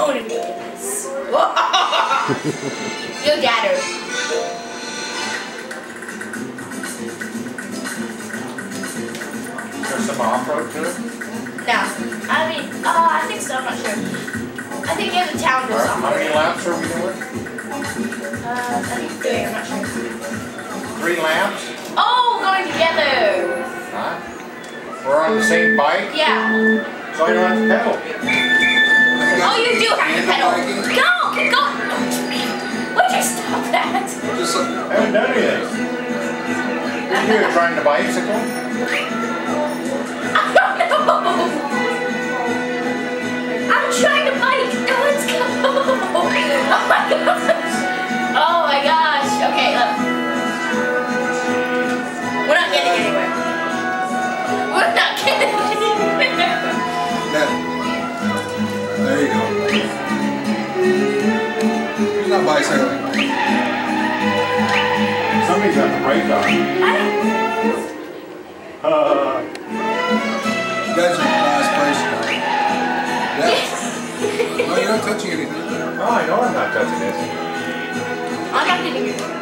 Your dadder. There's some off-road to it. No. I mean, uh, I think so. I'm not sure. I think in the town right, on. How many laps are we doing? Uh, I think three. I'm not sure. Three laps? Oh, going together. Huh? We're on the same bike, Yeah. so I don't have to pedal. You do have to pedal. Go, go. Would you stop that? Just I haven't done anything. You're trying to bicycle? He's not. Somebody's got the brake on. Uh, You guys are in last place tonight. Yeah. No, you're not touching anything. oh, I know I'm not touching this. I'm not getting it.